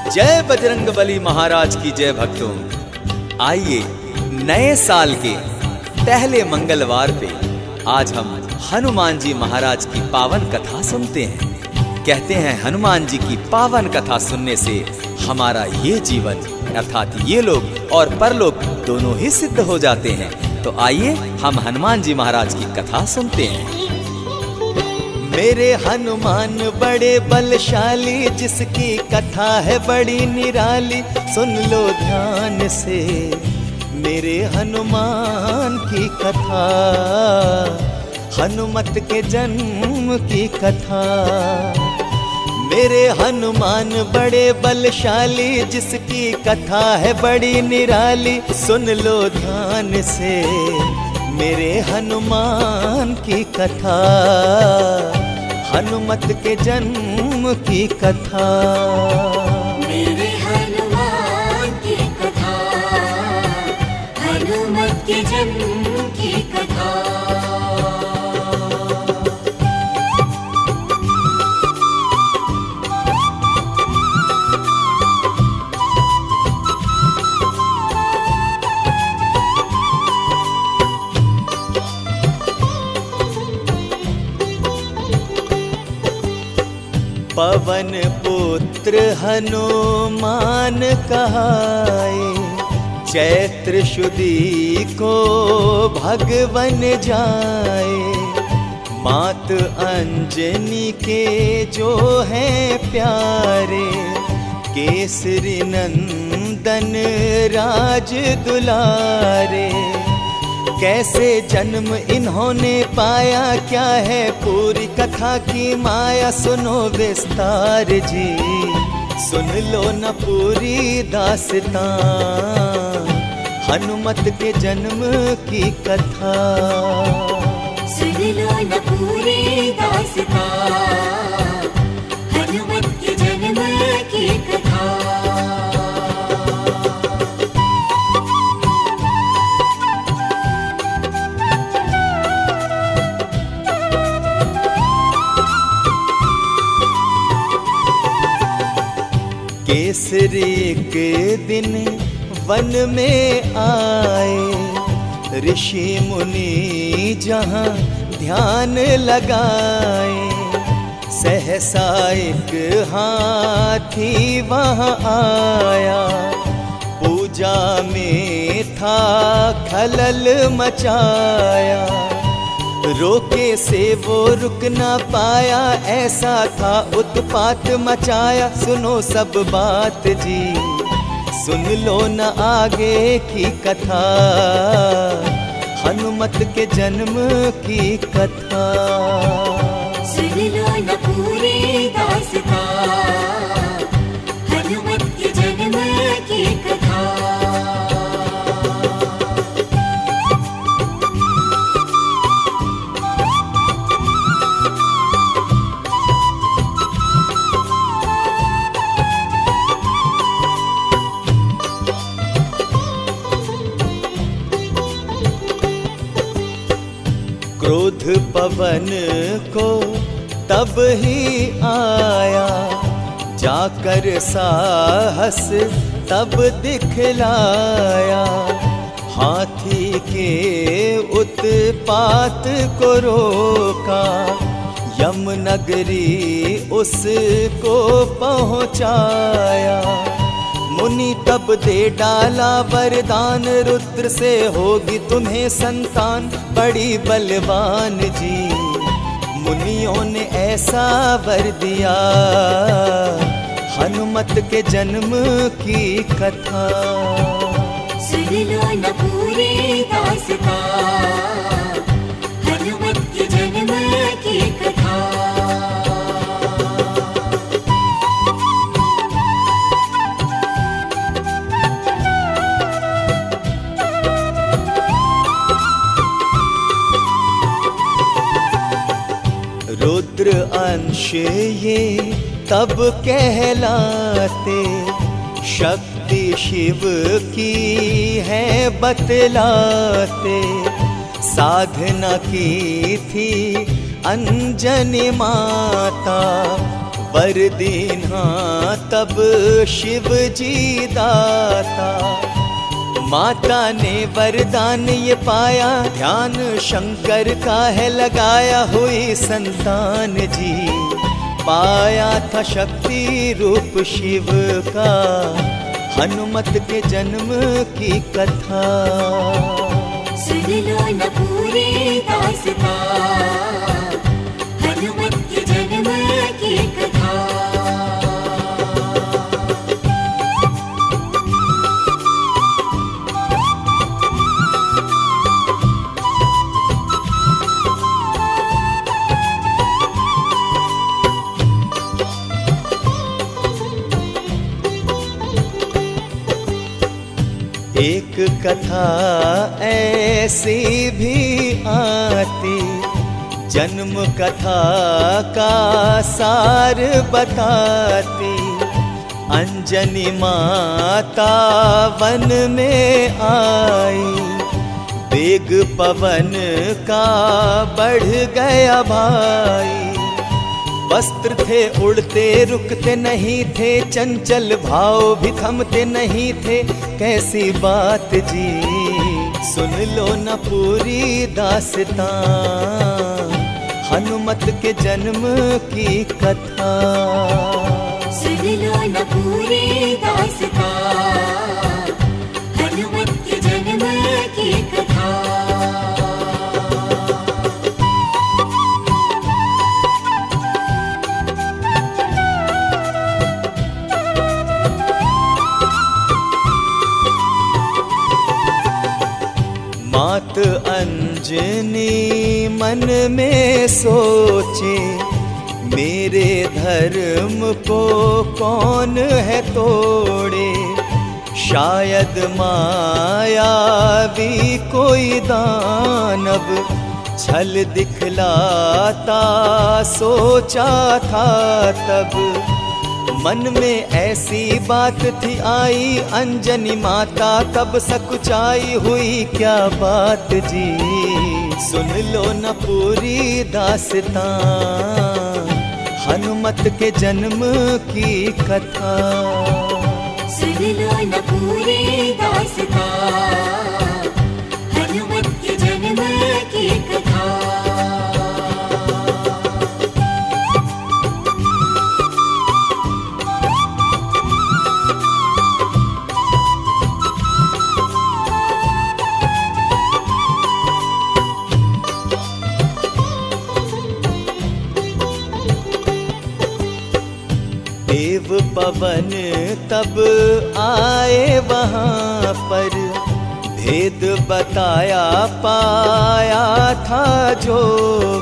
जय बजरंग बली महाराज की जय भक्तों। आइए नए साल के पहले मंगलवार पे आज हम हनुमान जी महाराज की पावन कथा सुनते हैं। कहते हैं हनुमान जी की पावन कथा सुनने से हमारा ये जीवन, अर्थात ये लोग और परलोक दोनों ही सिद्ध हो जाते हैं। तो आइए हम हनुमान जी महाराज की कथा सुनते हैं। मेरे हनुमान बड़े बलशाली, जिसकी कथा है बड़ी निराली, सुन लो ध्यान से। मेरे हनुमान की कथा, हनुमत के जन्म की कथा। मेरे हनुमान बड़े बलशाली, जिसकी कथा है बड़ी निराली, सुन लो ध्यान से। मेरे हनुमान की कथा, हनुमत के जन्म की कथा। मेरे हनुमान की कथा, हनुमत के जन्म पवन पुत्र हनुमान कहाए, चैत्र शुदी को भगवन जाए। मात अंजनी के जो है प्यारे, केसरी नंदन राज दुलारे। कैसे जन्म इन्होंने पाया? क्या है पूरी कथा की माया? सुनो विस्तार जी, सुन लो न पूरी दासता हनुमत के जन्म की कथा। सुन लो न पूरी दास्तां केसरी के दिन वन में आए। ऋषि मुनि जहाँ ध्यान लगाए। सहसा एक हाथी वहाँ आया। पूजा में था खलल मचाया। रोके से वो रुक ना पाया, ऐसा था उत्पात मचाया। सुनो सब बात जी, सुन लो न आगे की कथा। हनुमत के जन्म की कथा। सुन लो न पूरी दास्तां। पवन को तब ही आया। जाकर साहस तब दिखलाया। हाथी के उत्पात को रोका। यम नगरी उसको पहुँचाया। मुनि तब दे डाला वरदान, रुद्र से होगी तुम्हें संतान, बड़ी बलवान जी। मुनियों ने ऐसा वर दिया, हनुमत के जन्म की कथा। सुन लो न पूरी दास्तां। रुद्र अंश ये तब कहलाते। शक्ति शिव की है बतलाते। साधना की थी अंजनी माता। वर दीन्हा तब शिव जी दाता। माता ने वरदान ये पाया, ध्यान शंकर का है लगाया हुई संतान जी। पाया था शक्ति रूप शिव का, हनुमत के जन्म की कथा। सुन लो न पूरी दासता। कथा ऐसी भी आती। जन्म कथा का सार बताती। अंजनी माता वन में आई। बेग पवन का बढ़ गया भाई। वस्त्र थे, उड़ते, रुकते नहीं थे, चंचल भाव भी थमते नहीं थे। कैसी बात जी, सुन लो न पूरी दासता। हनुमत के जन्म की कथा। सुन लो न पूरी अंजनी मन में सोचे, मेरे धर्म को कौन है तोड़े? शायद मायावी कोई दानव छल दिखलाता, सोचा था तब। मन में ऐसी बात थी आई, अंजनी माता तब सकुचाई हुई, क्या बात जी? सुन लो न पूरी दासता हनुमत के जन्म की कथा। सुन लो न पूरी दासता पवन तब आए वहाँ पर। भेद बताया पाया था जो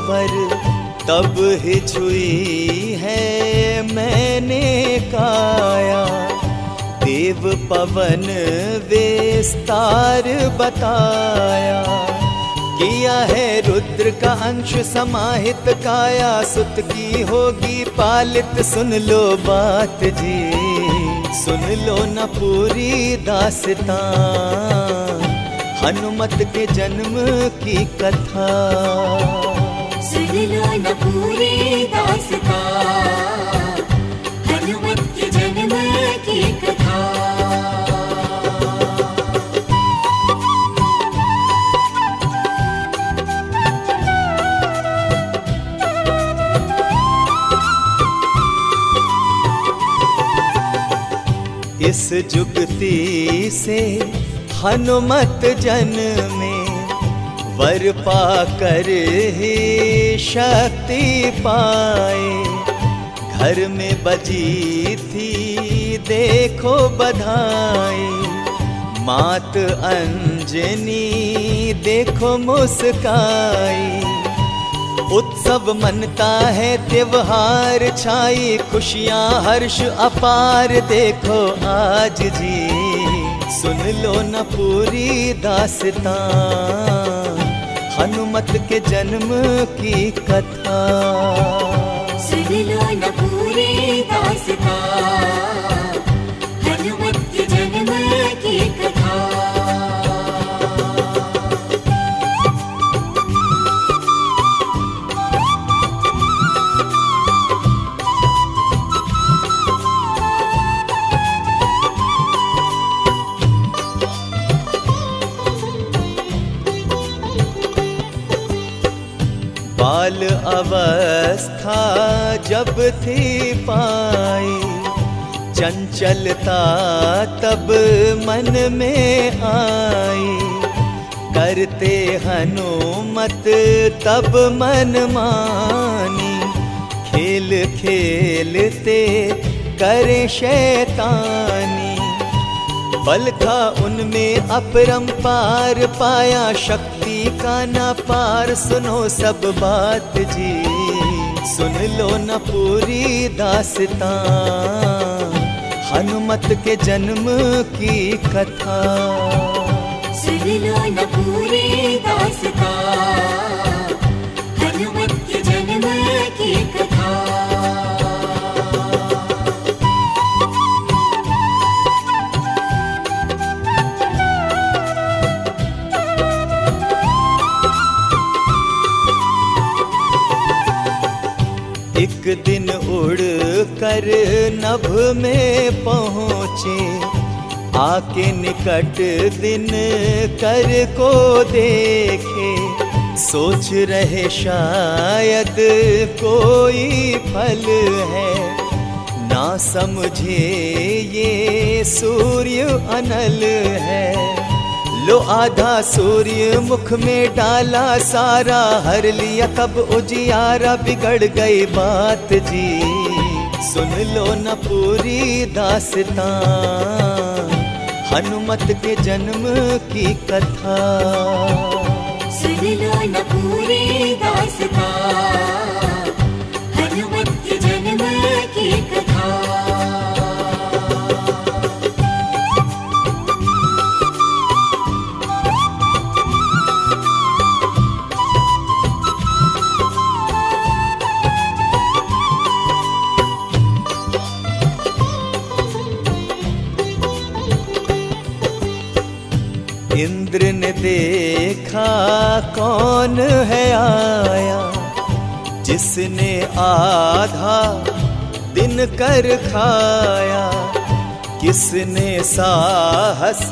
वर तब ही छुई है मैंने काया देव पवन विस्तार बताया। किया है रुद्र का अंश, समाहित काया सुत की होगी पालित। सुन लो बात जी, सुन लो न पूरी दास्तां। हनुमत के जन्म की कथा। सुन लो न पूरी दासता। हनुमत के जन्म की कथा। जुगती से हनुमत जन में वर पा कर ही शक्ति पाए। घर में बजी थी, देखो बधाई। मात अंजनी, देखो मुस्काई। उत्सव मनता है त्योहार छाई, खुशियाँ हर्ष अपार। देखो आज जी, सुन लो न पूरी दासता, हनुमत के जन्म की कथा। सुन लो न पूरी दासता। अवस्था जब थी पाई, चंचलता तब मन में आई। करते हनुमत तब मन मानी, खेल खेलते करे शैतानी। बल था उनमें अपरंपार पाया शक्ति का न पार। सुनो सब बात जी, सुन लो न पूरी दासता। हनुमत के जन्म की कथा। सुन लो न पूरी दास्तां। एक दिन उड़ कर नभ में पहुँचे। आके निकट दिन कर को देखे। सोच रहे शायद कोई फल है। ना समझे ये सूर्य अनल है। लो आधा सूर्य मुख में डाला सारा, हर लिया तब उजियारा, बिगड़ गई बात जी। सुन लो न पूरी दास्तां हनुमत के जन्म की कथा। सुन लो न पूरी दास्तां हनुमत के जन्म की कथा। इंद्र ने देखा कौन है आया, जिसने आधा दिन कर खाया, किसने साहस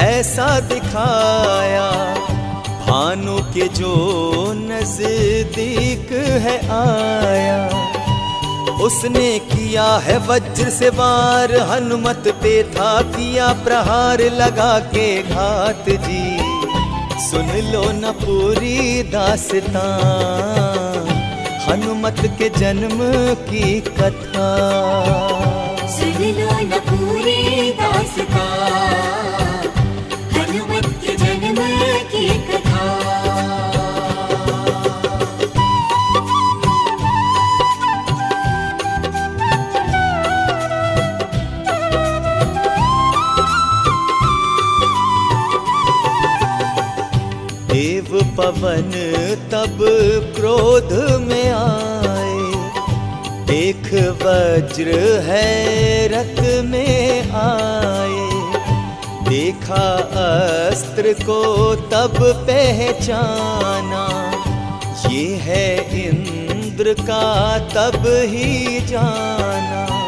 ऐसा दिखाया, भानु के जो नज़दीक है आया, उसने किया है वज्र से वार, हनुमत पे था किया प्रहार लगा के घात जी। सुन लो न पूरी दासता, हनुमत के जन्म की कथा। सुन लो न पूरी दास्तां। पवन तब क्रोध में आए। देख वज्र है रथ में आए। देखा अस्त्र को तब पहचाना। ये है इंद्र का तब ही जाना।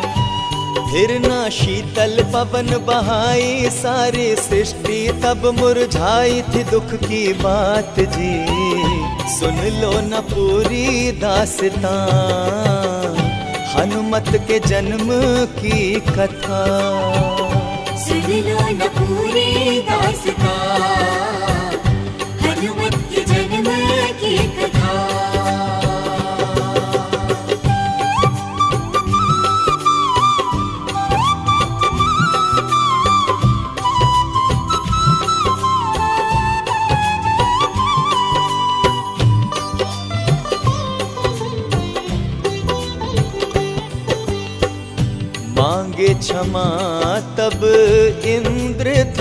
फिर ना शीतल पवन बहाई सारी सृष्टि तब मुरझाई थी दुख की बात जी। सुन लो न पूरी दासता, हनुमत के जन्म की कथा।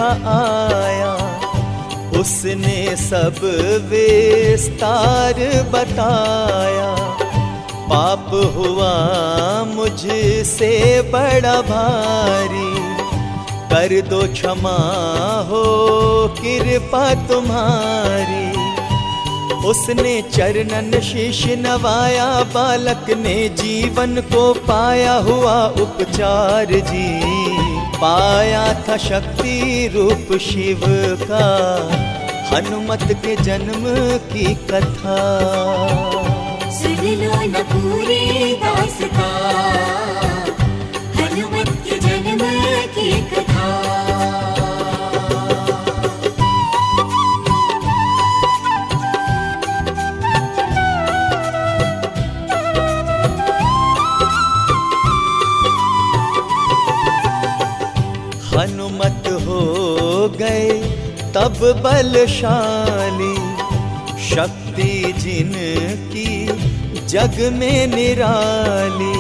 आया। उसने सब विस्तार बताया। पाप हुआ मुझसे बड़ा भारी। कर दो क्षमा हो, कृपा तुम्हारी। उसने चरणन शीश नवाया, बालक ने जीवन को पाया हुआ उपचार जी। पाया था शक्ति रूप शिव का, हनुमत के जन्म की कथा। सुन लो न पूरी बलशाली शक्ति जिनकी जग में निराली।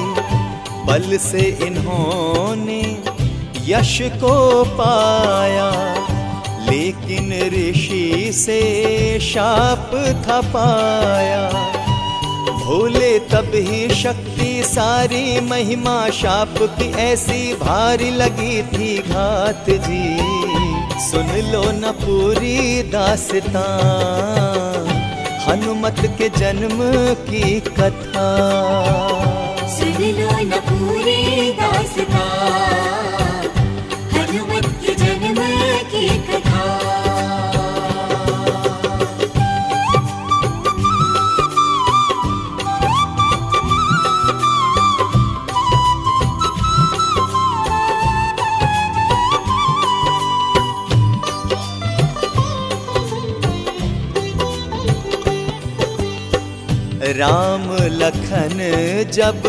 बल से इन्होंने यश को पाया, लेकिन ऋषि से शाप था पाया भूले तब ही शक्ति सारी महिमा, शाप की ऐसी भारी लगी थी घात जी। सुन लो न पूरी दासता हनुमत के जन्म की कथा। सुन लो न पूरी जब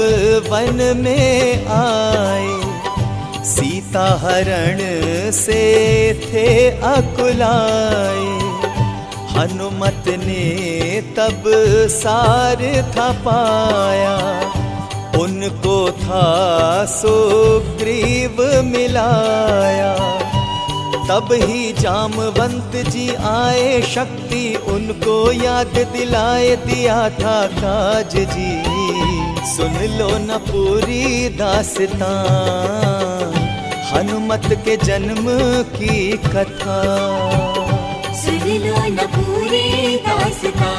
वन में आए सीता हरण से थे अकुलाए। हनुमत ने तब सार था पाया उनको था सुग्रीव मिलाया। तब ही जामवंत जी आए, शक्ति उनको याद दिलाए, दिया था काज जी। सुन लो न पूरी दासता हनुमत के जन्म की कथा। सुन लो न पूरी दासता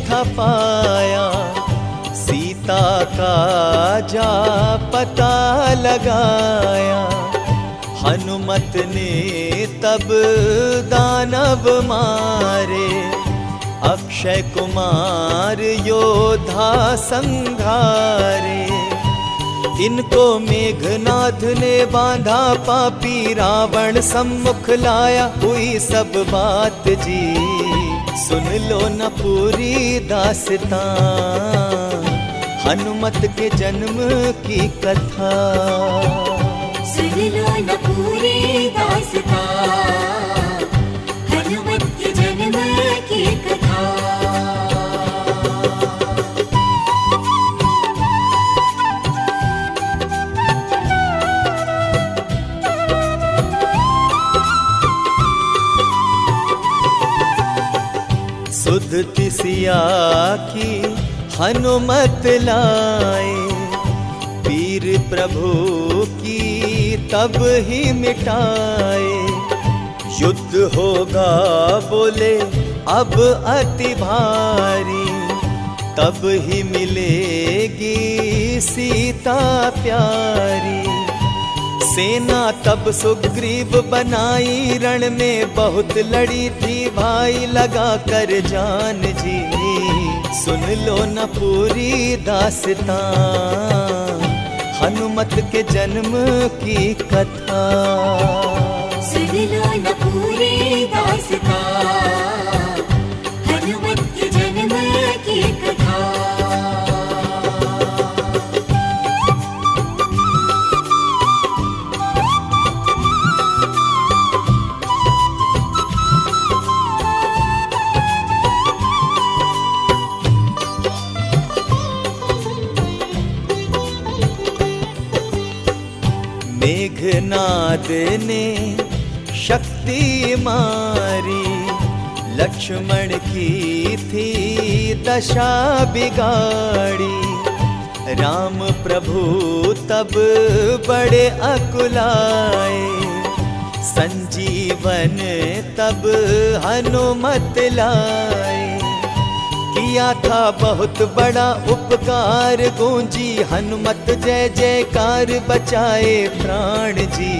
था पाया, सीता का जा पता लगाया। हनुमत ने तब दानव मारे, अक्षय कुमार योद्धा संघारे। इनको मेघनाथ ने बांधा, पापी रावण सम्मुख लाया, हुई सब बात जी। सुन लो न पूरी दासता हनुमत के जन्म की कथा। सुन लो न पूरी दासता सुध तिसिया की हनुमत लाए। पीर प्रभु की तब ही मिटाए। युद्ध होगा बोले, अब अति भारी। तब ही मिलेगी सीता प्यारी। सेना तब सुग्रीव बनाई, रण में बहुत लड़ी थी भाई, लगा कर जान जी सुन लो न पूरी दासता हनुमत के जन्म की कथा। सुन लो न पूरी दासता मेघनाद ने शक्ति मारी, लक्ष्मण की थी दशा बिगाड़ी। राम प्रभु तब बड़े अकुलाए, संजीवन तब हनुमत लाए। किया था बहुत बड़ा उपकार। गूंजी, हनुमत, जय जयकार, बचाए प्राण जी।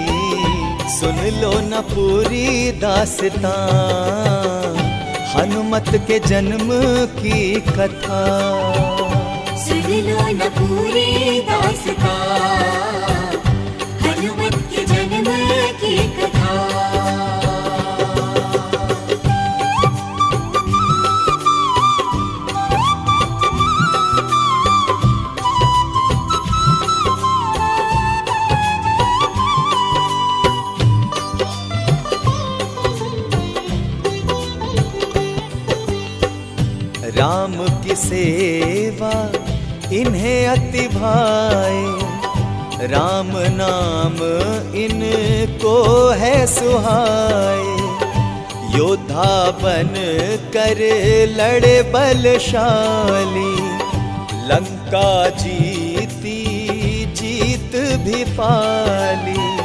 सुन लो न पूरी दासता, हनुमत के जन्म की कथा। सुन लो न पूरी दासता, हनुमत के जन्म की कथा। सेवा, इन्हें अति भाए। राम नाम इनको है सुहाए। योद्धा बन कर लड़े बलशाली। लंका जीती, जीत भी पाली।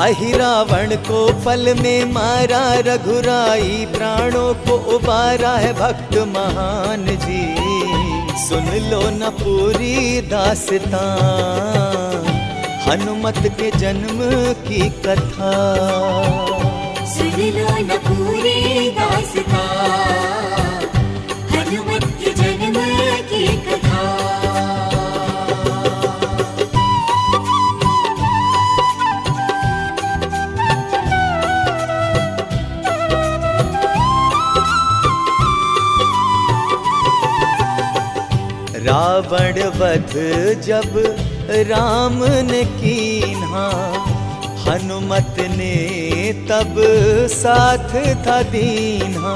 अहिरावण को पल में मारा, रघुराई प्राणों को उबारा है भक्त महान जी। सुन लो न पूरी दासता हनुमत के जन्म की कथा। सुन लो न पूरी दासता रावण वध जब राम ने कीन्हा, हनुमत ने तब साथ था दीन्हा।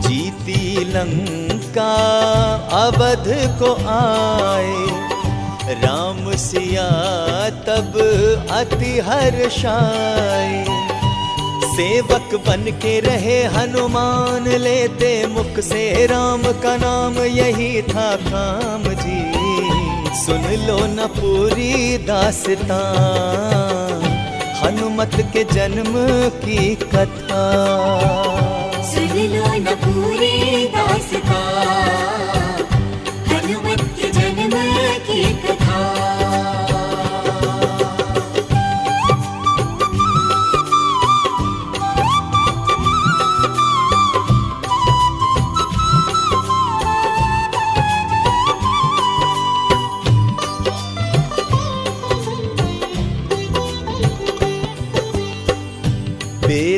जीती लंका अवध को आए, राम सिया तब अति हर्षाए। सेवक बन के रहे, हनुमान लेते मुख से। राम का नाम यही था काम जी। सुन लो न पूरी दासता हनुमत के जन्म की कथा। सुन लो न पूरी दासता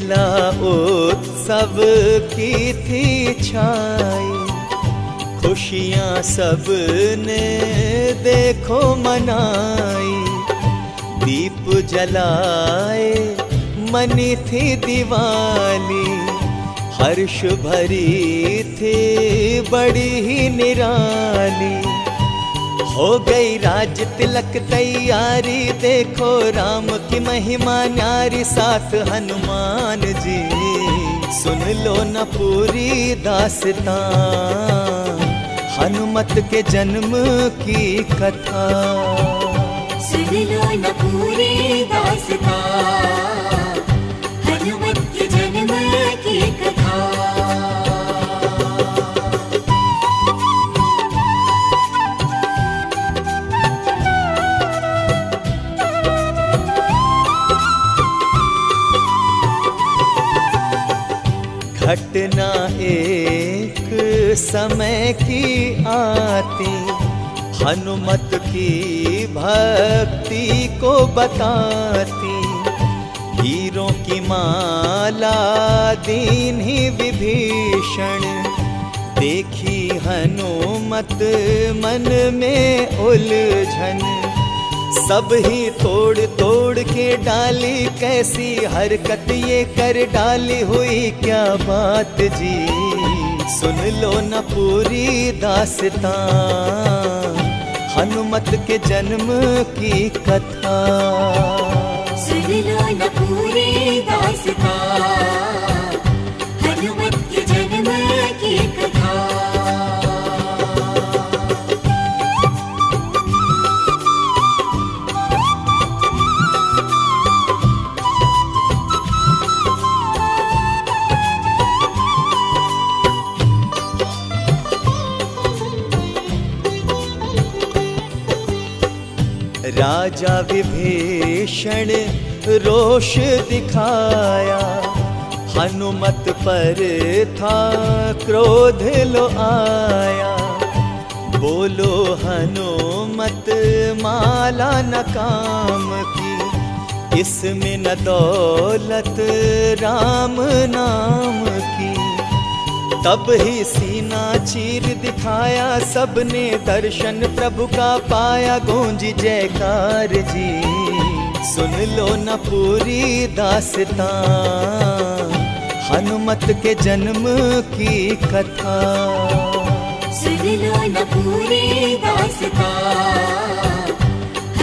बेला उत्सव की थी छाई। खुशियाँ सबने देखो मनाई। दीप जलाए, मनी थी दिवाली। हर्ष भरी थी, बड़ी ही निराली। हो गई राज तिलक तैयारी। देखो राम की महिमा, न्यारी साथ हनुमान जी। सुन लो न पूरी दास्तां हनुमत के जन्म की कथा। सुन लो न पूरी दासता घटना एक समय की आती। हनुमत की भक्ति को बताती। हीरों की माला, दीन ही विभीषण। देखी हनुमत मन में उलझन। सब ही तोड़ तोड़ के डाली, कैसी हरकत ये कर डाली हुई, क्या बात जी? सुन लो न पूरी दासता हनुमत के जन्म की कथा। सुन लो न पूरी दासता राजा विभीषण रोष दिखाया। हनुमत पर था क्रोध लो आया। बोलो, हनुमत, माला न काम की। इसमें न दौलत, राम नाम की। तब ही सीना चीर दिखाया, सबने दर्शन प्रभु का पाया। गूंज जयकार जी, सुन लो न पूरी दासता। हनुमत के जन्म की कथा। सुन लो न पूरी दास्तां।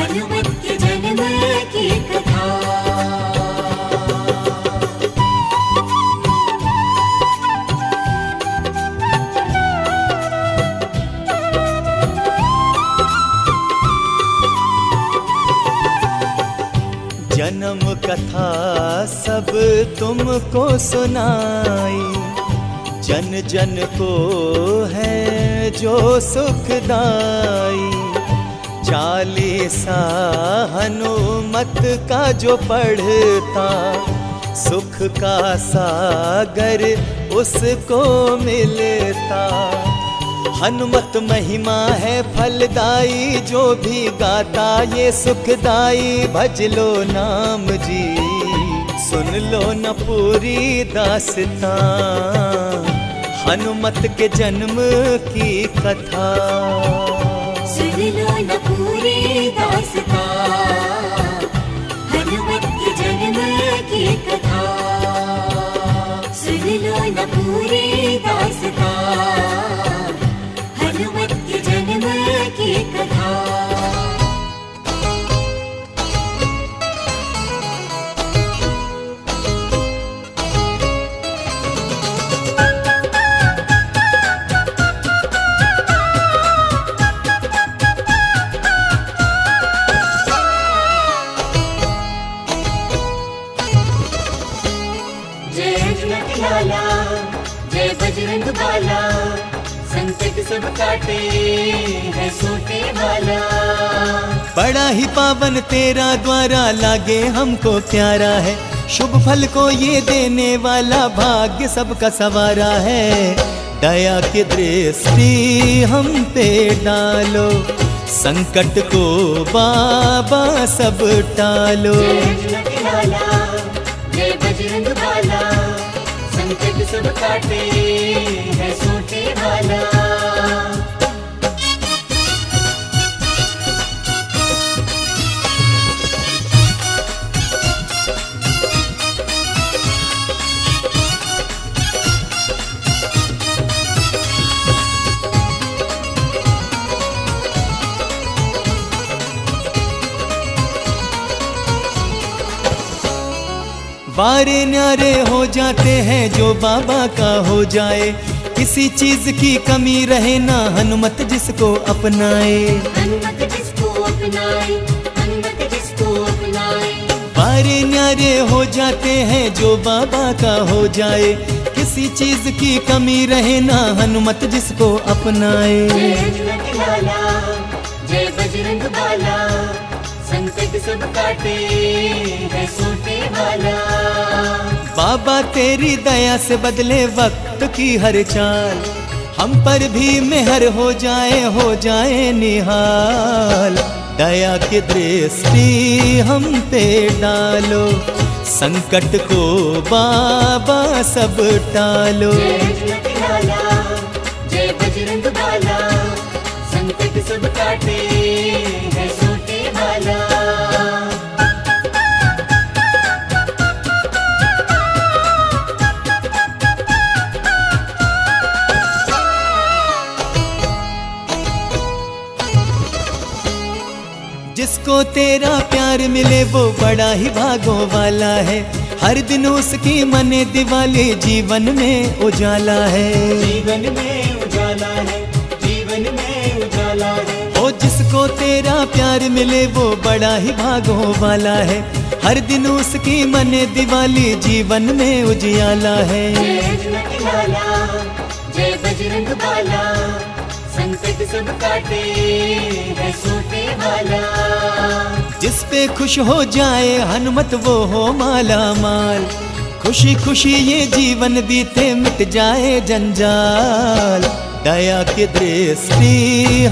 हनुमत के जन्म की कथा। कथा सब तुमको सुनाई। जन जन को है जो सुखदाई चालीसा हनुमत का जो पढ़ता, सुख का सागर उसको मिलता। हनुमत महिमा है फलदाई, जो भी गाता ये सुखदाई। भज लो नाम जी, सुन लो न पूरी दास्तां। हनुमत के जन्म की कथा। सुन लो न पूरी दास्तां। हनुमत के जन्म की कथा। सुन लो न पूरी दास्तां। कथा सब काटे है सोटे वाला बड़ा ही पावन तेरा द्वारा लागे हमको प्यारा है शुभ फल को ये देने वाला भाग्य सबका सवारा है दया की दृष्टि हम पे डालो संकट को बाबा सब टालो संकट सब काटे है सोटे वाला बारे न्यारे हो जाते हैं जो बाबा का हो जाए। किसी चीज़ की कमी रहे ना हनुमत जिसको अपनाए। हनुमत जिसको अपनाए हनुमत जिसको अपनाए। बारे न्यारे हो जाते हैं जो बाबा का हो जाए। किसी चीज़ की कमी रहे ना हनुमत जिसको अपनाए। जय बजरंग बाला संकट सब काटे है वाला बाबा तेरी दया से बदले वक्त की हर चाल। हम पर भी मेहर हो जाए हो जाए निहाल। दया की दृष्टि हम पे डालो संकट को बाबा सब टालो। जय जय बजरंग बाला संकट सब काटे। जिसको तेरा प्यार मिले वो बड़ा ही भागों वाला है। हर दिन उसकी मने दिवाली जीवन में उजाला है। जीवन में उजाला है जीवन में उजाला है। ओ जिसको तेरा प्यार मिले वो बड़ा ही भागों वाला है। हर दिन उसकी मने दिवाली जीवन में उजियाला है। जय जय बजरंग बाला। संकट सब काटे है सोटे वाला जिस पे खुश हो जाए हनुमत वो हो माला माल। खुशी खुशी ये जीवन बीते मिट जाए जंजाल। दया की दृष्टि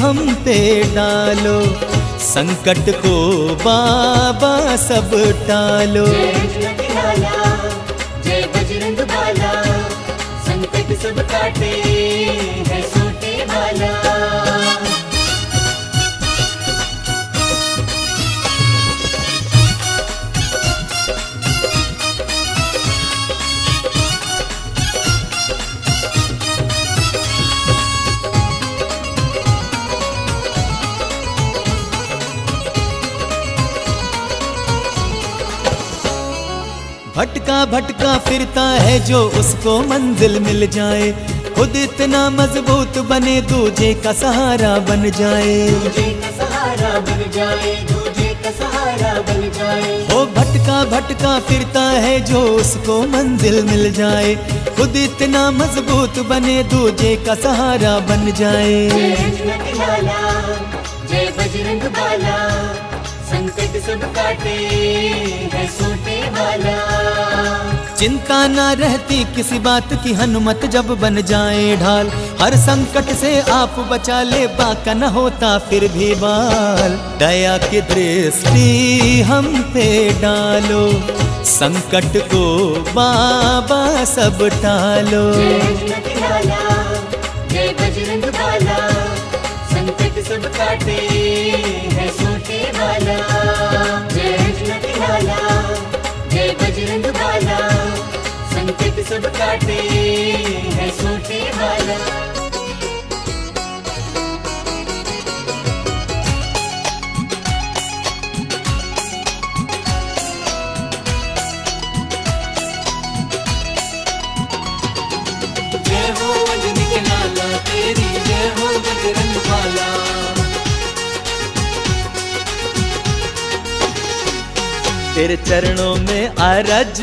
हम पे डालो संकट को बाबा सब टालो। जय बजरंग बाला संकट सब काटे भटका भटका फिरता है जो उसको मंजिल मिल जाए। खुद इतना मज़बूत बने दूजे का सहारा बन जाए। दूजे का सहारा बन जाए दूजे का सहारा बन जाए। वो भटका भटका फिरता है जो उसको मंजिल मिल जाए। खुद इतना मज़बूत बने दूजे का सहारा बन जाए। जय जय बजरंग बाला। संकट सब काटे है सोते वाला। चिंता ना रहती किसी बात की हनुमत जब बन जाए ढाल। हर संकट से आप बचा ले बाका न होता फिर भी बाल। दया की दृष्टि हम पे डालो संकट को बाबा सब टालो। जय जय बजरंग बाला संकट सब काटे काटे है सूटी वाला तेरे चरणों में अरज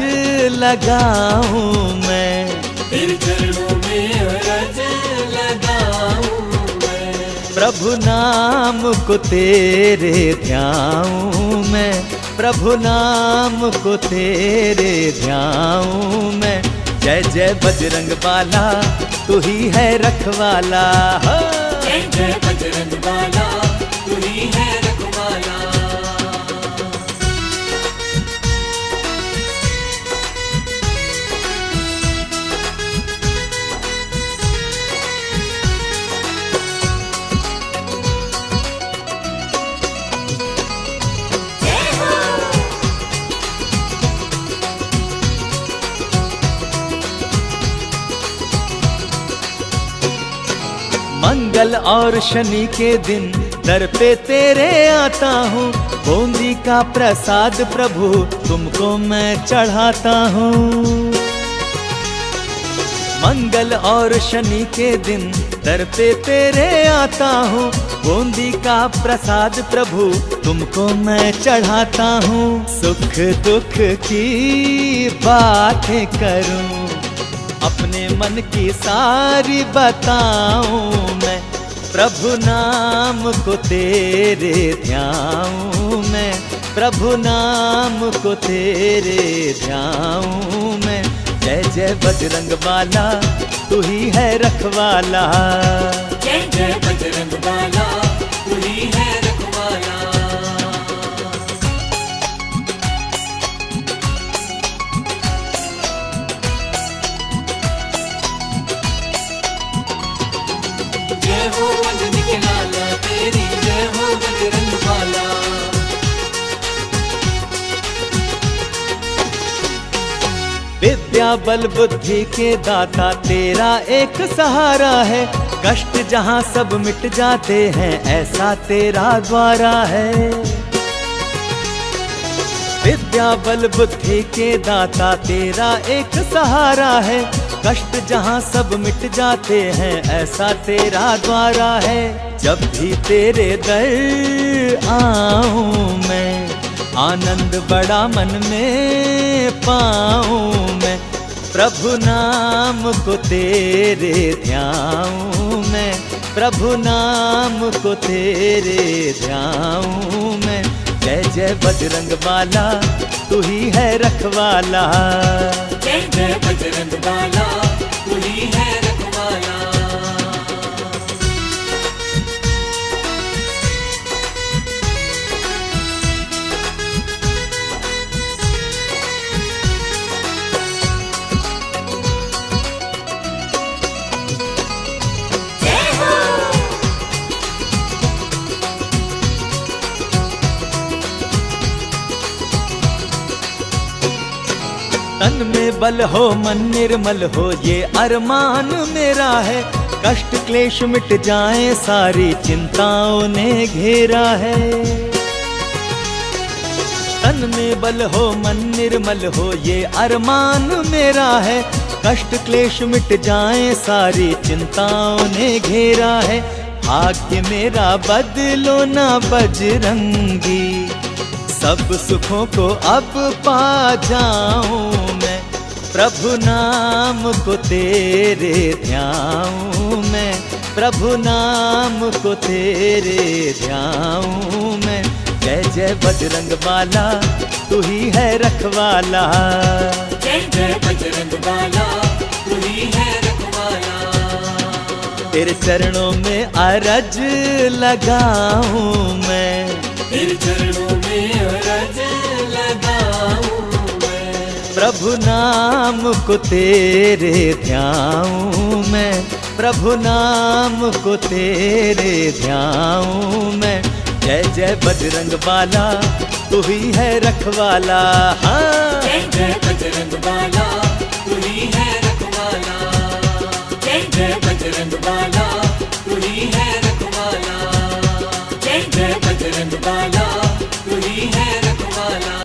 लगाऊँ मैं। तेरे चरणों में अरज लगाऊँ मैं। प्रभु नाम को तेरे ध्याऊं मैं। प्रभु नाम को तेरे ध्याऊं मैं। जय जय बजरंग बाला तू ही है रखवाला। जय जय बजरंग बाला मंगल और शनि के दिन दर पे तेरे आता हूँ। बूंदी का प्रसाद प्रभु, तुमको मैं चढ़ाता हूँ। मंगल और शनि के दिन दर पे तेरे आता हूँ। बूंदी का प्रसाद प्रभु, तुमको मैं चढ़ाता हूँ। सुख दुख की बातें करूँ, अपने मन की सारी बताऊँ। प्रभु नाम को तेरे ध्याऊं मैं। प्रभु नाम को तेरे ध्याऊं मैं। जय जय बजरंग बाला तू ही है रखवाला। जय जय बजरंग बाला विद्या बल बुद्धि के दाता, तेरा एक सहारा है। कष्ट जहाँ सब मिट जाते हैं, ऐसा तेरा द्वारा है। विद्या, बल बुद्धि के दाता, तेरा एक सहारा है। कष्ट जहाँ सब मिट जाते हैं, ऐसा तेरा द्वारा है। जब भी तेरे दर आऊँ मैं, आनंद बड़ा मन में पाऊँ मैं। प्रभु नाम को तेरे ध्याऊं मैं। प्रभु नाम को तेरे ध्याऊं मैं। जय जय बजरंग बाला तू ही है रखवाला। जय जय बजरंग बाला तू ही है बल हो मन निर्मल हो, ये अरमान मेरा है। कष्ट क्लेश मिट जाए, सारी चिंताओं ने घेरा है। तन में बल हो, मन निर्मल हो, ये अरमान मेरा है। कष्ट क्लेश मिट जाए, सारी चिंताओं ने घेरा है। भाग्य मेरा बदलो ना बजरंगी। सब सुखों को अब पा जाऊँ प्रभु नाम को तेरे ध्याऊं मैं। प्रभु नाम को तेरे ध्याऊं मैं। जय जय बजरंग बाला तू ही है रखवाला। जय जय बजरंग बाला तू ही है रखवाला। तेरे चरणों में अरज लगाऊँ मैं। तेरे चरणों में प्रभु नाम को तेरे ध्याऊं मैं। प्रभु नाम को तेरे ध्याऊं मैं। जय जय बजरंग बाला, तू ही है रखवाला। हाँ। जय जय बजरंग बाला, तू ही है रखवाला। जय जय बजरंग बाला, तू ही है रखवाला। जय जय बजरंग बाला, तू ही है